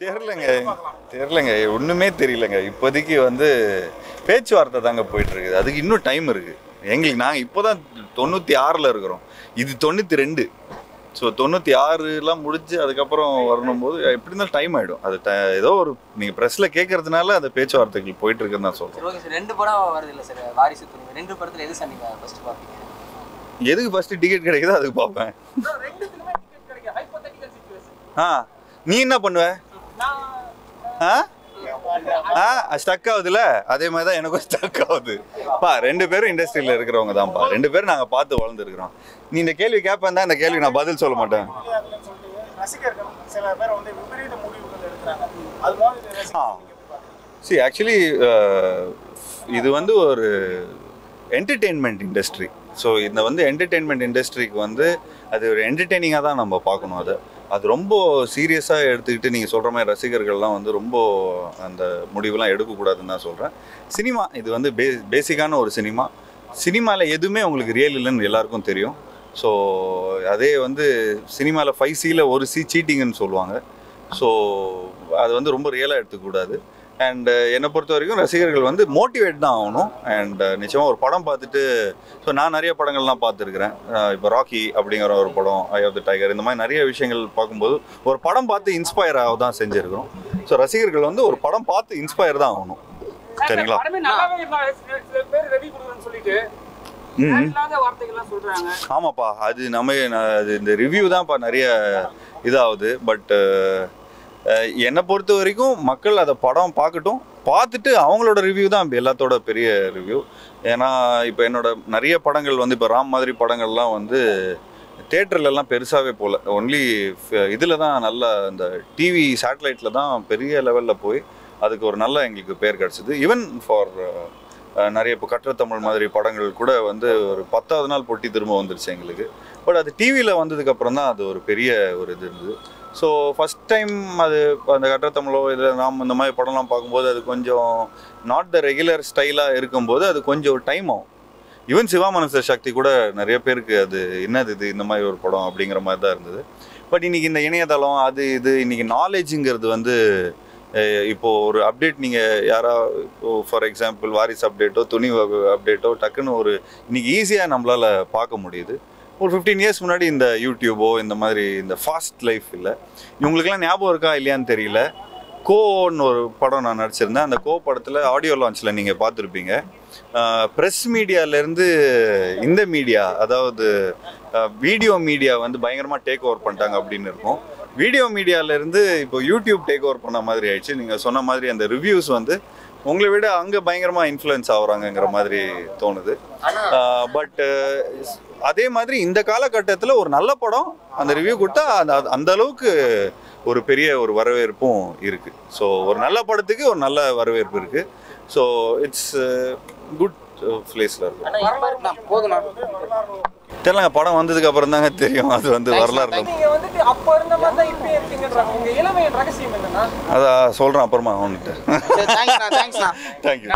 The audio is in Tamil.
தெரிலங்க தெரிலங்க ஒன்றுமே தெரியலங்க. இப்போதைக்கு வந்து பேச்சுவார்த்தை தாங்க போயிட்டு இருக்குது அதுக்கு இன்னும் டைம் இருக்கு. எங்களுக்கு நாங்கள் இப்போ தான் தொண்ணூற்றி ஆறில் இருக்கிறோம். இது தொண்ணூற்றி ரெண்டு. ஸோ தொண்ணூற்றி ஆறுலாம் முடிஞ்சு அதுக்கப்புறம் வரணும் போது எப்படி இருந்தாலும் டைம் ஆகிடும் அது ட- ஏதோ ஒரு நீங்கள் ப்ரெஸ்ஸில் கேட்கறதுனால அந்த பேச்சுவார்த்தைகள் போயிட்டு இருக்குன்னு தான் சொல்கிறேன் சரி ஓகே சார் ரெண்டு படம் வருது இல்லை சார் வாரிசு துணிவு ரெண்டு படத்துல எது சார் நீங்க ஃபர்ஸ்ட் பார்ப்பீங்க? எதுக்கு ஃபஸ்ட்டு டிக்கெட் கிடைக்குதோ அதுக்கு பார்ப்பேன். ஆ. நீ என்ன பண்ணுவ? ஆ? ஆ ஸ்டக் ஆகுதுல்ல? அதே மாதிரி தான் எனக்கும் ஸ்டக் ஆகுது. பா ரெண்டு பேரும் இண்டஸ்ட்ரியில் இருக்கிறவங்க தான்ப்பா ரெண்டு பேரும் நாங்கள் பார்த்து வளர்ந்துருக்குறோம். நீ இந்த கேள்வி கேட்பேன் தான் இந்த கேள்வி நான் பதில் சொல்ல மாட்டேன். சில பேர் ஆ சி ஆக்சுவலி இது வந்து ஒரு என்டர்டெயின்மெண்ட் இண்டஸ்ட்ரி ஸோ இந்த வந்து என்டர்டெயின்மெண்ட் இண்டஸ்ட்ரிக்கு வந்து அது ஒரு என்டர்டெய்னிங்காக தான் நம்ம பார்க்கணும் அதை. அது ரொம்ப சீரியஸாக எடுத்துக்கிட்டு நீங்கள் சொல்கிற மாதிரி ரசிகர்கள்லாம் வந்து ரொம்ப அந்த முடிவுலாம் எடுக்கக்கூடாதுன்னு தான் சொல்கிறேன் சினிமா இது வந்து பே பேசிக்கான ஒரு சினிமா. சினிமாவில் எதுவுமே உங்களுக்கு ரியல் இல்லைன்னு எல்லாருக்கும் தெரியும். ஸோ அதே வந்து சினிமாவில் ஃபைவ் சியில் ஒரு சி சீட்டிங்னு சொல்லுவாங்க. ஸோ அது வந்து ரொம்ப ரியலாக எடுத்துக்கூடாது அண்ட் என்னை பொறுத்த வரைக்கும் ரசிகர்கள் வந்து மோட்டிவேட் தான் ஆகணும். அண்ட் நிச்சயமாக ஒரு படம் பார்த்துட்டு ஸோ நான் நிறைய படங்கள்லாம் பார்த்துருக்குறேன். இப்போ ராக்கி அப்படிங்கிற ஒரு படம் ஐ ஆஃப் த டைகர் இந்த மாதிரி நிறைய விஷயங்கள் பார்க்கும்போது ஒரு படம் பார்த்து இன்ஸ்பயர் ஆக தான் செஞ்சுருக்கிறோம். ஸோ ரசிகர்கள் வந்து ஒரு படம் பார்த்து இன்ஸ்பயர் தான் ஆகணும். சரிங்களா? ஆமாப்பா அது நம்ம அது இந்த ரிவ்யூ தான்ப்பா நிறைய இதாகுது. பட் என்னை பொறுத்த வரைக்கும் மக்கள் அதை படம் பார்க்கட்டும். பார்த்துட்டு அவங்களோட ரிவ்யூ தான் எல்லாத்தோட பெரிய ரிவ்யூ ஏன்னா இப்போ என்னோட நிறைய படங்கள் வந்து இப்போ ராம் மாதிரி படங்கள்லாம் வந்து தேட்டர்லலாம் பெருசாகவே போகல ஒன்லி இதில் தான் நல்ல இந்த டிவி சேட்டலைட்டில் தான் பெரிய லெவலில் போய் அதுக்கு ஒரு நல்ல எங்களுக்கு பேர் கிடச்சிது. ஈவன் ஃபார் நிறைய இப்போ கற்றத்தமிழ் மாதிரி படங்கள் கூட வந்து ஒரு பத்தாவது நாள் பொட்டி திரும்ப வந்துருச்சு எங்களுக்கு. பட் அது டிவியில் வந்ததுக்கப்புறம் தான் அது ஒரு பெரிய ஒரு இது இருந்தது. ஸோ ஃபஸ்ட் டைம் அது அந்த கற்றத்தமிழோ இதில் நாம் இந்த மாதிரி படம்லாம் பார்க்கும்போது அது கொஞ்சம் நாட் த ரெகுலர் ஸ்டைலாக இருக்கும்போது அது கொஞ்சம் டைம் ஆகும். ஈவன் சிவா மனுஷர் சக்தி கூட நிறைய பேருக்கு அது என்னது இது இந்த மாதிரி ஒரு படம் அப்படிங்கிற மாதிரி தான் இருந்தது. பட் இன்றைக்கி இந்த இணையதளம் அது இது இன்றைக்கி நாலேஜுங்கிறது வந்து இப்போது ஒரு அப்டேட் நீங்கள் யாரா இப்போ ஃபார் எக்ஸாம்பிள் வாரிஸ் அப்டேட்டோ துணி அப்டேட்டோ டக்குன்னு ஒரு இன்றைக்கி ஈஸியாக நம்மளால் பார்க்க முடியுது. ஒரு ஃபிஃப்டீன் இயர்ஸ் முன்னாடி இந்த யூடியூபோ இந்த மாதிரி இந்த ஃபாஸ்ட் லைஃப் இல்லை. இவங்களுக்குலாம் ஞாபகம் இருக்கா இல்லையான்னு தெரியல. கோன்னு ஒரு படம் நான் நடிச்சிருந்தேன். அந்த கோ படத்தில் ஆடியோ லான்ச்சில் நீங்கள் பார்த்துருப்பீங்க. ப்ரெஸ் மீடியாவிலேருந்து இந்த மீடியா அதாவது வீடியோ மீடியா வந்து பயங்கரமாக டேக் ஓவர் பண்ணிட்டாங்க அப்படின்னு இருக்கும். வீடியோ மீடியாலேருந்து இப்போ யூடியூப் டேக் ஓவர் பண்ண மாதிரி ஆயிடுச்சு. நீங்கள் சொன்ன மாதிரி அந்த ரிவ்யூஸ் வந்து உங்களை விட அங்கே பயங்கரமாக இன்ஃப்ளூயன்ஸ் ஆகுறாங்கங்கிற மாதிரி தோணுது. பட் அதே மாதிரி இந்த காலகட்டத்தில் ஒரு நல்ல படம் அந்த ரிவ்யூ கொடுத்தா அந்த அந்த அளவுக்கு ஒரு பெரிய ஒரு வரவேற்பும் இருக்குது ஸோ ஒரு நல்ல படத்துக்கு ஒரு நல்ல வரவேற்பு இருக்குது ஸோ இட்ஸ் குட் பிளேஸில் இருக்கும் போதும்ண்ணா தெரியலங்க படம் வந்ததுக்கு அப்புறம் தாங்க தெரியும். அது வந்து என்னன்னா? அதான் சொல்கிறேன் அப்புறமா அவன்கிட்ட. தேங்க்யூ